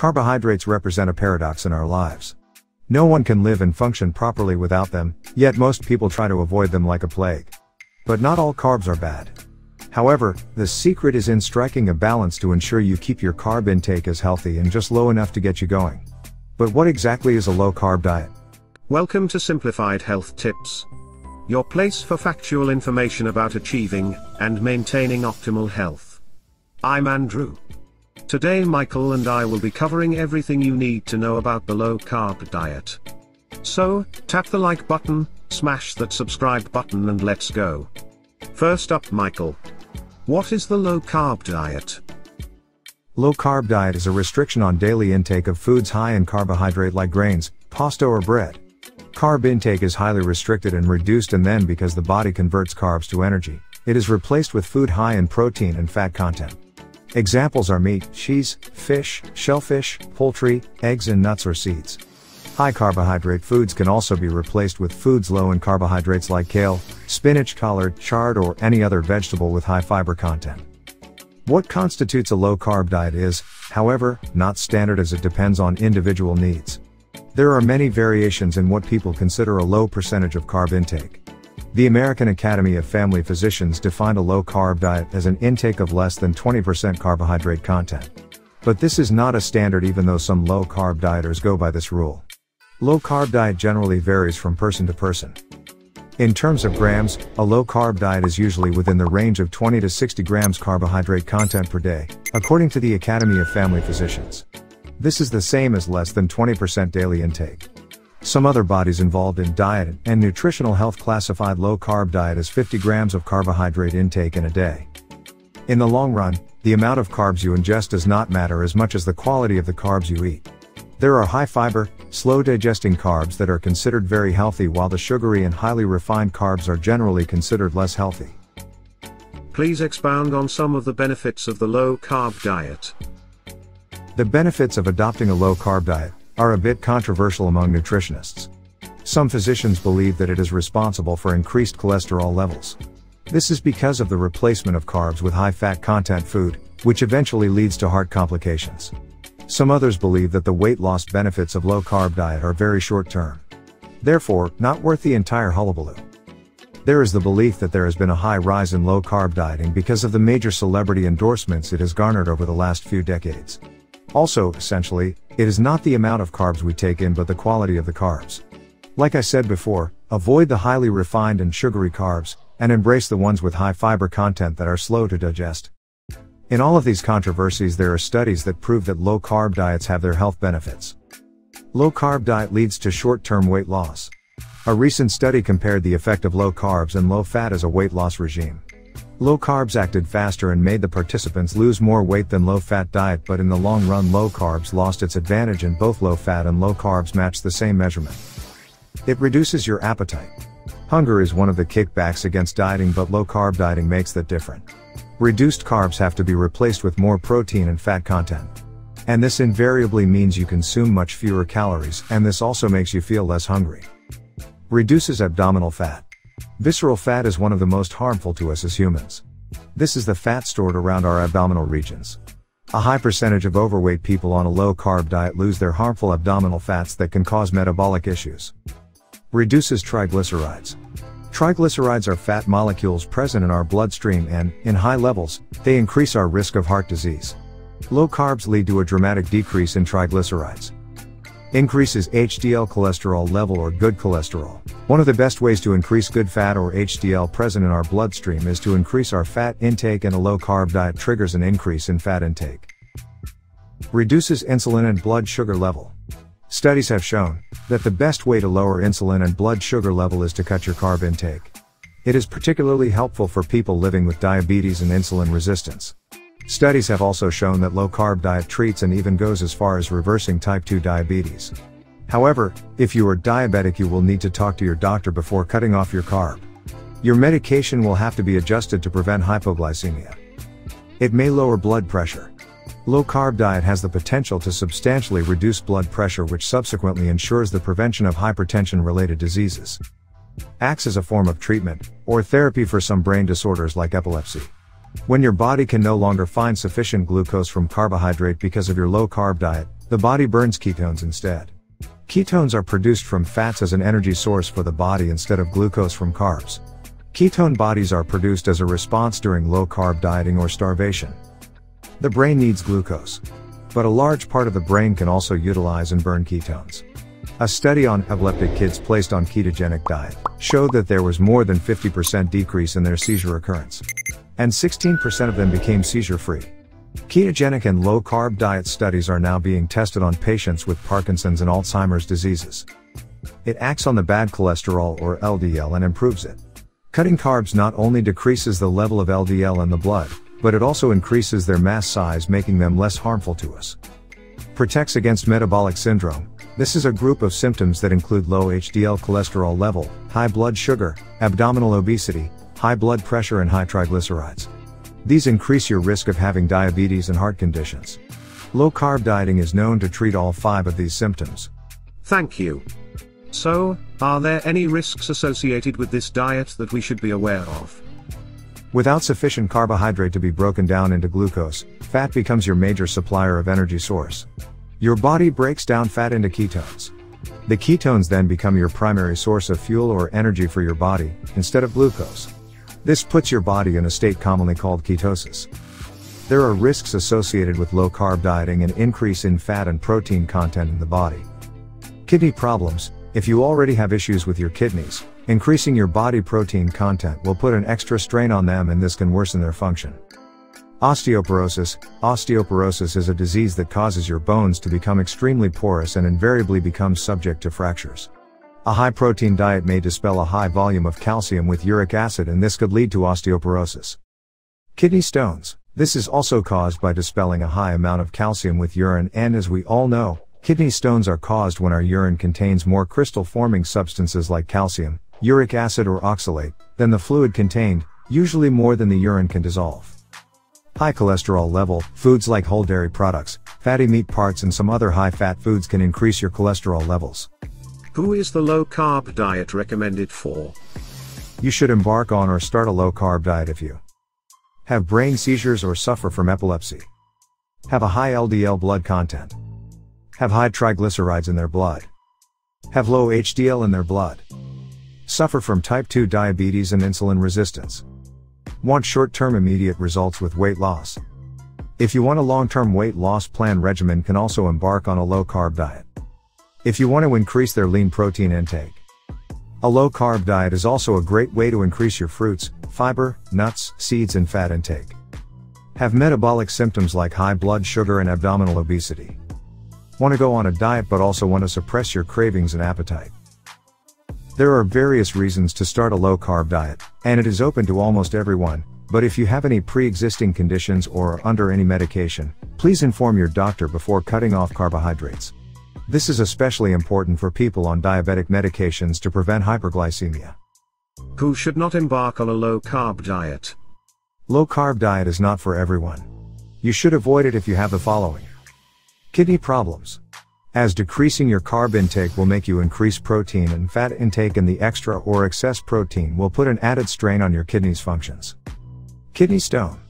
Carbohydrates represent a paradox in our lives. No one can live and function properly without them, yet most people try to avoid them like a plague. But not all carbs are bad. However, the secret is in striking a balance to ensure you keep your carb intake as healthy and just low enough to get you going. But what exactly is a low carb diet? Welcome to Simplified Health Tips. Your place for factual information about achieving and maintaining optimal health. I'm Andrew. Today Michael and I will be covering everything you need to know about the low carb diet. So, tap the like button, smash that subscribe button and let's go. First up Michael. What is the low carb diet? Low carb diet is a restriction on daily intake of foods high in carbohydrate like grains, pasta or bread. Carb intake is highly restricted and reduced and then because the body converts carbs to energy, it is replaced with food high in protein and fat content. Examples are meat, cheese, fish, shellfish, poultry, eggs and nuts or seeds. High carbohydrate foods can also be replaced with foods low in carbohydrates like kale, spinach, collard, chard or any other vegetable with high fiber content. What constitutes a low carb diet is, however, not standard as it depends on individual needs. There are many variations in what people consider a low percentage of carb intake. The American Academy of Family Physicians defined a low carb diet as an intake of less than 20% carbohydrate content. But this is not a standard even though some low carb dieters go by this rule. Low carb diet generally varies from person to person. In terms of grams, a low carb diet is usually within the range of 20 to 60 grams carbohydrate content per day, according to the Academy of Family Physicians. This is the same as less than 20% daily intake. Some other bodies involved in diet and nutritional health classified low carb diet as 50 grams of carbohydrate intake in a day. In the long run, the amount of carbs you ingest does not matter as much as the quality of the carbs you eat. There are high fiber, slow digesting carbs that are considered very healthy while the sugary and highly refined carbs are generally considered less healthy. Please expound on some of the benefits of the low carb diet. The benefits of adopting a low carb diet are a bit controversial among nutritionists. Some physicians believe that it is responsible for increased cholesterol levels. This is because of the replacement of carbs with high fat content food, which eventually leads to heart complications. Some others believe that the weight loss benefits of low carb diet are very short term. Therefore, not worth the entire hullabaloo. There is the belief that there has been a high rise in low carb dieting because of the major celebrity endorsements it has garnered over the last few decades. Also, essentially, it is not the amount of carbs we take in but the quality of the carbs. Like I said before, avoid the highly refined and sugary carbs, and embrace the ones with high fiber content that are slow to digest. In all of these controversies there are studies that prove that low carb diets have their health benefits. Low carb diet leads to short-term weight loss. A recent study compared the effect of low carbs and low fat as a weight loss regime. Low carbs acted faster and made the participants lose more weight than low fat diet but in the long run low carbs lost its advantage and both low fat and low carbs matched the same measurement. It reduces your appetite. Hunger is one of the kickbacks against dieting but low carb dieting makes that different. Reduced carbs have to be replaced with more protein and fat content. And this invariably means you consume much fewer calories and this also makes you feel less hungry. Reduces abdominal fat. Visceral fat is one of the most harmful to us as humans. This is the fat stored around our abdominal regions. A high percentage of overweight people on a low carb diet lose their harmful abdominal fats that can cause metabolic issues. Reduces triglycerides. Triglycerides are fat molecules present in our bloodstream and, in high levels, they increase our risk of heart disease. Low carbs lead to a dramatic decrease in triglycerides. Increases HDL cholesterol level or good cholesterol. One of the best ways to increase good fat or HDL present in our bloodstream is to increase our fat intake and a low carb diet triggers an increase in fat intake. Reduces insulin and blood sugar level. Studies have shown that the best way to lower insulin and blood sugar level is to cut your carb intake. It is particularly helpful for people living with diabetes and insulin resistance. Studies have also shown that low carb diet treats and even goes as far as reversing type 2 diabetes. However, if you are diabetic, you will need to talk to your doctor before cutting off your carb. Your medication will have to be adjusted to prevent hypoglycemia. It may lower blood pressure. Low carb diet has the potential to substantially reduce blood pressure, which subsequently ensures the prevention of hypertension related diseases. Acts as a form of treatment, or therapy for some brain disorders like epilepsy. When your body can no longer find sufficient glucose from carbohydrate because of your low carb diet, The body burns ketones instead. Ketones are produced from fats as an energy source for the body instead of glucose from carbs. Ketone bodies are produced as a response during low carb dieting or starvation. The brain needs glucose. But a large part of the brain can also utilize and burn ketones. A study on epileptic kids placed on ketogenic diet showed that there was more than 50% decrease in their seizure occurrence. And 16% of them became seizure free. Ketogenic and low carb diet studies are now being tested on patients with Parkinson's and Alzheimer's diseases. It acts on the bad cholesterol or LDL and improves it. Cutting carbs not only decreases the level of LDL in the blood, but it also increases their mass size making them less harmful to us. Protects against metabolic syndrome. This is a group of symptoms that include low HDL cholesterol level, high blood sugar, abdominal obesity, high blood pressure and high triglycerides. These increase your risk of having diabetes and heart conditions. Low carb dieting is known to treat all five of these symptoms. Thank you. So, are there any risks associated with this diet that we should be aware of? Without sufficient carbohydrate to be broken down into glucose, fat becomes your major supplier of energy source. Your body breaks down fat into ketones. The ketones then become your primary source of fuel or energy for your body, instead of glucose. This puts your body in a state commonly called ketosis. There are risks associated with low carb dieting and increase in fat and protein content in the body. Kidney problems, if you already have issues with your kidneys, increasing your body protein content will put an extra strain on them and this can worsen their function. Osteoporosis Osteoporosis is a disease that causes your bones to become extremely porous and invariably becomes subject to fractures. A high protein diet may dispel a high volume of calcium with uric acid and this could lead to osteoporosis. Kidney stones. This is also caused by dispelling a high amount of calcium with urine and as we all know, kidney stones are caused when our urine contains more crystal forming substances like calcium, uric acid or oxalate, than the fluid contained, usually more than the urine can dissolve. High cholesterol level, foods like whole dairy products, fatty meat parts and some other high fat foods can increase your cholesterol levels. Who is the low carb diet recommended for? You should embark on or start a low carb diet if you have brain seizures or suffer from epilepsy, have a high LDL blood content, have high triglycerides in their blood, have low HDL in their blood, suffer from type 2 diabetes and insulin resistance, want short term immediate results with weight loss. If you want a long term weight loss plan regimen can also embark on a low carb diet. If you want to increase their lean protein intake, a low carb diet is also a great way to increase your fruits, fiber, nuts, seeds, and fat intake. Have metabolic symptoms like high blood sugar and abdominal obesity. Want to go on a diet but also want to suppress your cravings and appetite. There are various reasons to start a low carb diet, and it is open to almost everyone, but if you have any pre existing conditions or are under any medication, please inform your doctor before cutting off carbohydrates. This is especially important for people on diabetic medications to prevent hyperglycemia. Who should not embark on a low carb diet? Low carb diet is not for everyone. You should avoid it if you have the following kidney problems. As decreasing your carb intake will make you increase protein and fat intake, and the extra or excess protein will put an added strain on your kidneys' functions. Kidney stone.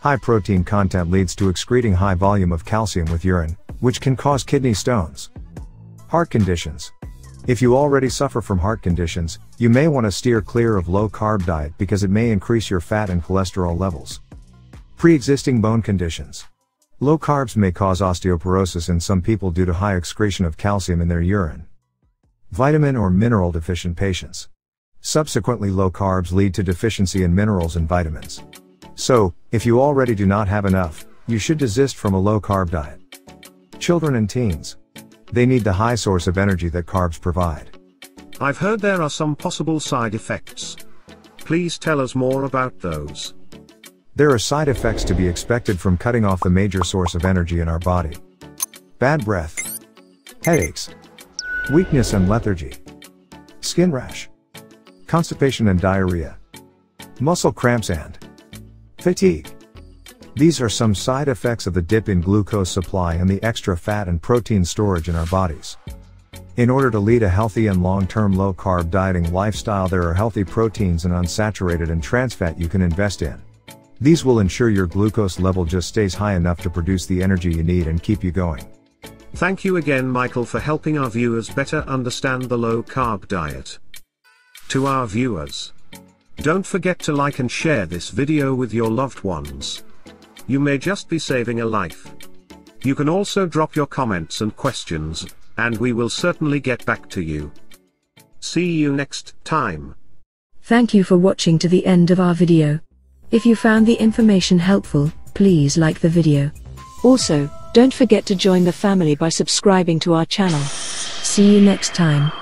High protein content leads to excreting high volume of calcium with urine, which can cause kidney stones. Heart conditions. If you already suffer from heart conditions, you may want to steer clear of low carb diet because it may increase your fat and cholesterol levels. Pre-existing bone conditions. Low carbs may cause osteoporosis in some people due to high excretion of calcium in their urine. Vitamin or mineral deficient patients. Subsequently low carbs lead to deficiency in minerals and vitamins. So, if you already do not have enough, you should desist from a low carb diet. Children and teens. They need the high source of energy that carbs provide. I've heard there are some possible side effects. Please tell us more about those. There are side effects to be expected from cutting off the major source of energy in our body. Bad breath, headaches, weakness and lethargy, skin rash, constipation and diarrhea, muscle cramps and fatigue. These are some side effects of the dip in glucose supply and the extra fat and protein storage in our bodies. In order to lead a healthy and long-term low-carb dieting lifestyle there are healthy proteins and unsaturated and trans fat you can invest in. These will ensure your glucose level just stays high enough to produce the energy you need and keep you going. Thank you again Michael for helping our viewers better understand the low carb diet. To our viewers. Don't forget to like and share this video with your loved ones. You may just be saving a life. You can also drop your comments and questions, and we will certainly get back to you. See you next time. Thank you for watching to the end of our video. If you found the information helpful, please like the video. Also, don't forget to join the family by subscribing to our channel. See you next time.